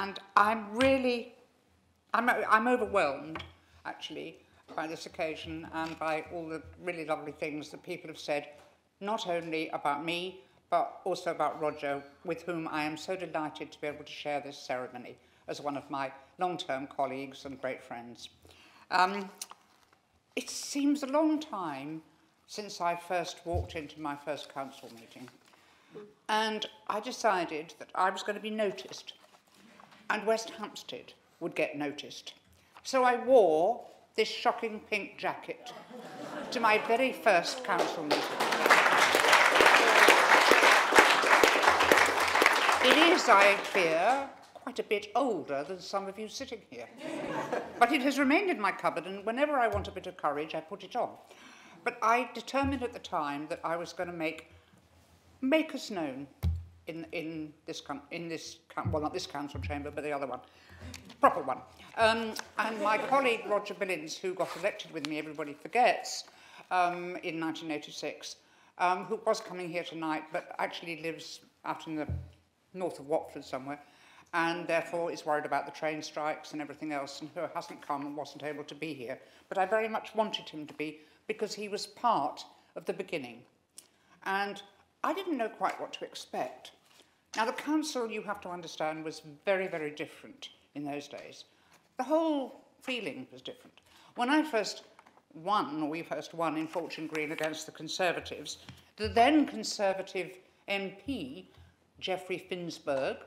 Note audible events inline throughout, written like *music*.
and I'm really, I'm, I'm overwhelmed, actually, by this occasion and by all the really lovely things that people have said, not only about me, but also about Roger, with whom I am so delighted to be able to share this ceremony as one of my long-term colleagues and great friends. Um, it seems a long time since I first walked into my first council meeting. And I decided that I was going to be noticed and West Hampstead would get noticed. So I wore this shocking pink jacket to my very first council meeting. It is, I fear, quite a bit older than some of you sitting here. but it has remained in my cupboard, and whenever I want a bit of courage, I put it on. But I determined at the time that I was going to make, make us known in, in, this, in this, well, not this council chamber, but the other one, proper one. Um, and my colleague Roger Billings, who got elected with me, everybody forgets, um, in 1986, um, who was coming here tonight, but actually lives out in the north of Watford somewhere, and therefore is worried about the train strikes and everything else, and who hasn't come and wasn't able to be here. But I very much wanted him to be, because he was part of the beginning. And I didn't know quite what to expect. Now, the council, you have to understand, was very, very different in those days. The whole feeling was different. When I first won, or we first won in Fortune Green against the Conservatives, the then Conservative MP, Geoffrey Finsberg,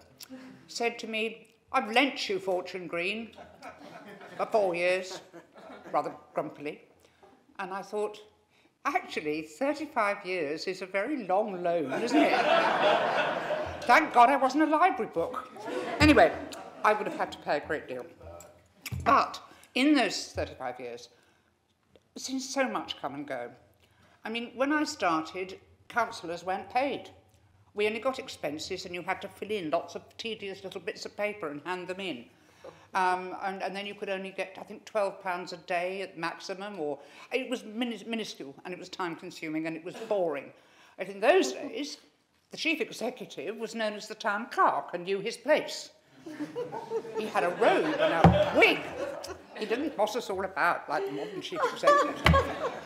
said to me, I've lent you Fortune Green for four years, rather grumpily. And I thought, actually, 35 years is a very long loan, isn't it? *laughs* Thank God I wasn't a library book. Anyway, I would have had to pay a great deal. But in those 35 years, since so much come and go. I mean, when I started, councillors weren't paid. We only got expenses and you had to fill in lots of tedious little bits of paper and hand them in. Um, and, and then you could only get, I think, £12 a day at maximum, or it was minis minuscule and it was time consuming and it was boring. And in those days, the chief executive was known as the town clerk and knew his place. he had a robe and a wig. He didn't boss us all about like the modern chief executive.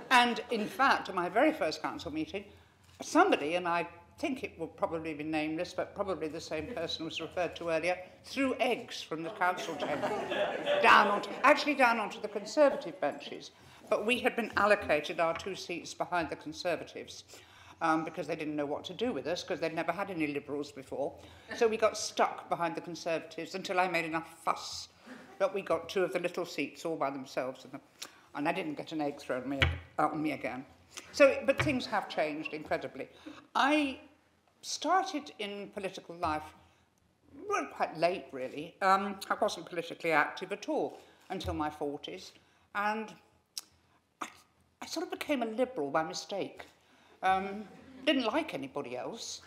and in fact, at my very first council meeting, somebody, and I think it will probably be nameless, but probably the same person was referred to earlier, threw eggs from the council chamber *laughs* down onto, actually down onto the Conservative benches. But we had been allocated our two seats behind the Conservatives um, because they didn't know what to do with us because they'd never had any Liberals before. So we got stuck behind the Conservatives until I made enough fuss that we got two of the little seats all by themselves. And, and I didn't get an egg thrown me, out on me again. So, but things have changed incredibly. I started in political life well, quite late, really. Um, I wasn't politically active at all until my 40s. And I, I sort of became a liberal by mistake. Um, didn't like anybody else.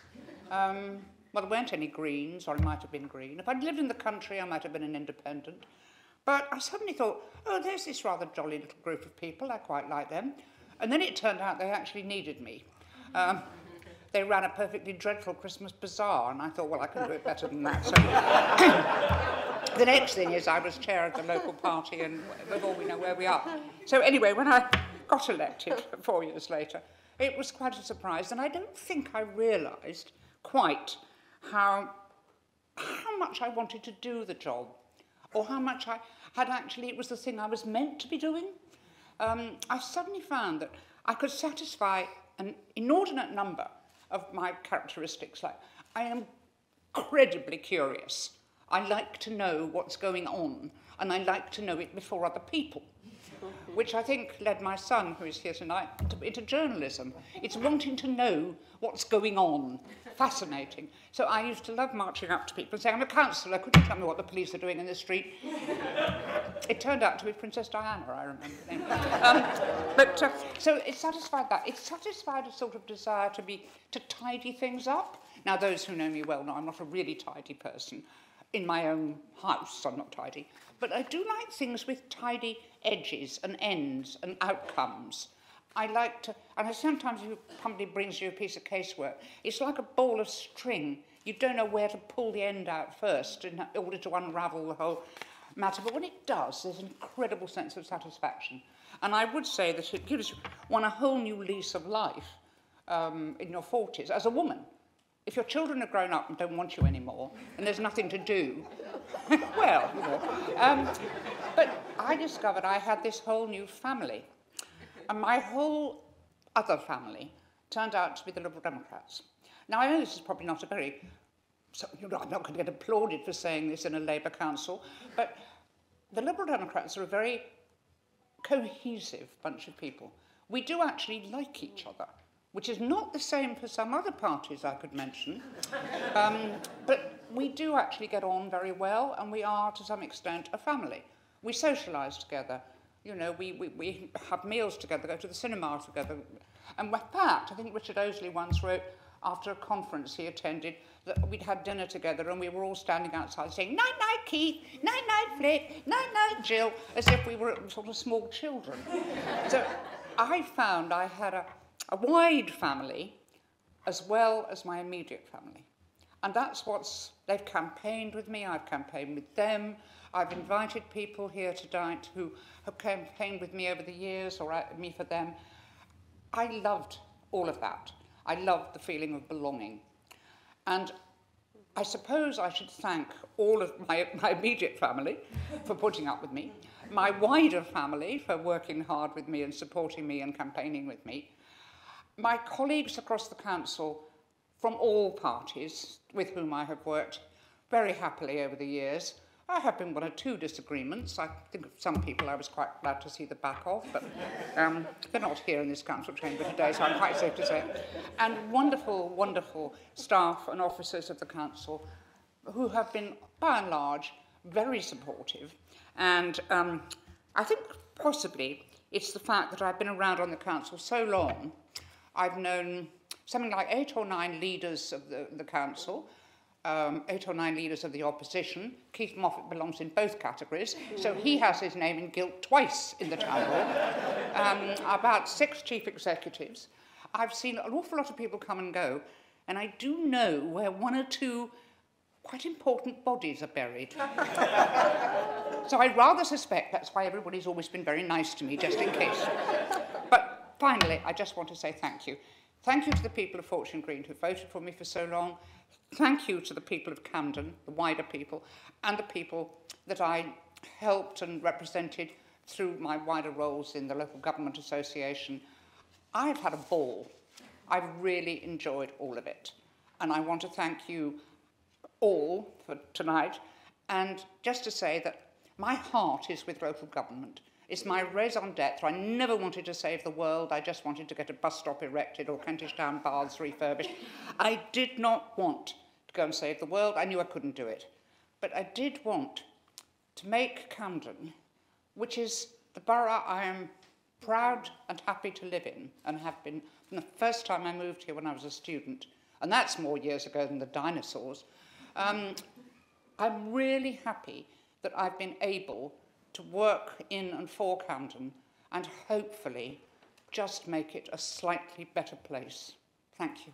Um, well, there weren't any Greens, or I might have been Green. If I'd lived in the country, I might have been an independent. But I suddenly thought, oh, there's this rather jolly little group of people. I quite like them. And then it turned out they actually needed me. Um, they ran a perfectly dreadful Christmas bazaar, and I thought, well, I can do it better than that. So *coughs* the next thing is I was chair of the local party, and before we know where we are. So anyway, when I got elected *laughs* four years later, it was quite a surprise, and I don't think I realised quite how, how much I wanted to do the job, or how much I had actually, it was the thing I was meant to be doing. Um, I suddenly found that I could satisfy an inordinate number of my characteristics. Like, I am incredibly curious. I like to know what's going on, and I like to know it before other people which I think led my son, who is here tonight, into, into journalism. It's wanting to know what's going on. Fascinating. So I used to love marching up to people and saying, I'm a councillor, could you tell me what the police are doing in the street? it turned out to be Princess Diana, I remember. um, but uh, so it satisfied that. It satisfied a sort of desire to be to tidy things up. Now, those who know me well know I'm not a really tidy person. In my own house, I'm not tidy. But I do like things with tidy edges and ends and outcomes. I like to, and sometimes if somebody brings you a piece of casework, it's like a ball of string. You don't know where to pull the end out first in order to unravel the whole matter. But when it does, there's an incredible sense of satisfaction. And I would say that it gives one a whole new lease of life um, in your 40s as a woman. If your children are grown up and don't want you anymore, and there's nothing to do, *laughs* well, you know. Um, but I discovered I had this whole new family. And my whole other family turned out to be the Liberal Democrats. Now, I know this is probably not a very, so, you know, I'm not going to get applauded for saying this in a Labour council, but the Liberal Democrats are a very cohesive bunch of people. We do actually like each other, which is not the same for some other parties I could mention. Um, but we do actually get on very well, and we are, to some extent, a family. We socialise together. You know, we, we, we have meals together, go to the cinema together. And with that, I think Richard Osley once wrote, after a conference he attended, that we'd had dinner together and we were all standing outside saying, night, night, Keith, night, night, Flick, night, night, Jill, as if we were sort of small children. so I found I had a, a wide family as well as my immediate family. And that's what's, they've campaigned with me, I've campaigned with them, I've invited people here tonight who have campaigned with me over the years or me for them. I loved all of that. I loved the feeling of belonging. And I suppose I should thank all of my, my immediate family for putting up with me, my wider family for working hard with me and supporting me and campaigning with me, my colleagues across the council from all parties with whom I have worked very happily over the years, I have been one or two disagreements. I think of some people I was quite glad to see the back of, but um, they're not here in this council chamber today, so I'm quite safe to say. And wonderful, wonderful staff and officers of the council who have been, by and large, very supportive. And um, I think possibly it's the fact that I've been around on the council so long. I've known something like eight or nine leaders of the, the council, um, eight or nine leaders of the opposition. Keith Moffitt belongs in both categories, so he has his name in gilt twice in the town hall. Um, about six chief executives. I've seen an awful lot of people come and go, and I do know where one or two quite important bodies are buried. *laughs* so I rather suspect that's why everybody's always been very nice to me, just in case. Finally, I just want to say thank you. Thank you to the people of Fortune Green who voted for me for so long. Thank you to the people of Camden, the wider people, and the people that I helped and represented through my wider roles in the local government association. I've had a ball. I've really enjoyed all of it. And I want to thank you all for tonight. And just to say that my heart is with local government. It's my raison d'etre. I never wanted to save the world. I just wanted to get a bus stop erected or Kentish Town baths refurbished. I did not want to go and save the world. I knew I couldn't do it. But I did want to make Camden, which is the borough I am proud and happy to live in and have been from the first time I moved here when I was a student, and that's more years ago than the dinosaurs. Um, I'm really happy that I've been able to work in and for Camden and hopefully just make it a slightly better place. Thank you.